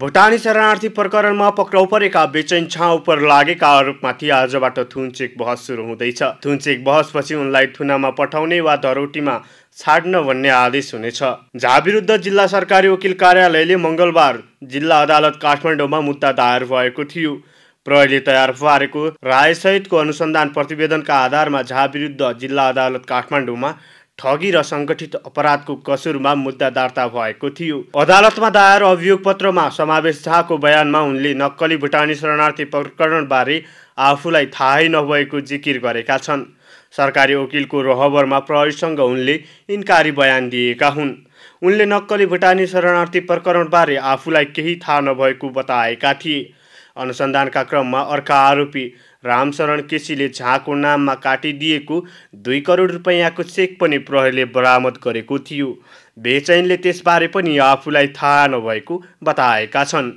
भुटानी शरणार्थी प्रकरणमा पक्राउ परेका बेचैन छाउ उप लागेका आरोपमाथि आजबाट थुनचेक बहस सुरु हुँदैछ। थुनचेक बहसपछि उनलाई थुनामा पठाउने वा धरौटीमा छाड्न भन्ने आदेश हुनेछ। झा विरुद्ध जिल्ला सरकारी वकिल कार्यालयले मङ्गलबार जिल्ला अदालत काठमाडौँमा मुद्दा दायर भएको थियो। प्रहरीले तयार पारेको रायसहितको अनुसन्धान प्रतिवेदनका आधारमा झा विरुद्ध जिल्ला अदालत काठमाडौँमा ठगी र सङ्गठित अपराधको कसुरमा मुद्दा दर्ता भएको थियो। अदालतमा दायर अभियोग पत्रमा समावेश झाको बयानमा उनले नक्कली भुटानी शरणार्थी प्रकरणबारे आफूलाई थाहै नभएको जिकिर गरेका छन्। सरकारी वकिलको रहबरमा प्रहरीसँग उनले इन्कारी बयान दिएका हुन्। उनले नक्कली भुटानी शरणार्थी प्रकरणबारे आफूलाई केही थाहा नभएको बताएका थिए। अनुसन्धानका क्रममा अर्का आरोपी रामशरण केसीले झाको नाममा काटिदिएको दुई करोड रुपियाँको चेक पनि प्रहरीले बरामद गरेको थियो। बेचैनले त्यसबारे पनि आफूलाई थाहा नभएको बताएका छन्।